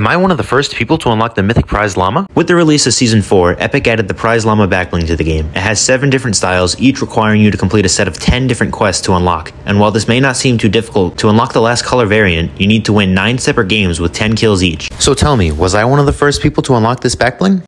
Am I one of the first people to unlock the mythic prize llama? With the release of Season 4, Epic added the Prize Llama backbling to the game. It has 7 different styles, each requiring you to complete a set of 10 different quests to unlock. And while this may not seem too difficult, to unlock the last color variant, you need to win 9 separate games with 10 kills each. So tell me, was I one of the first people to unlock this backbling?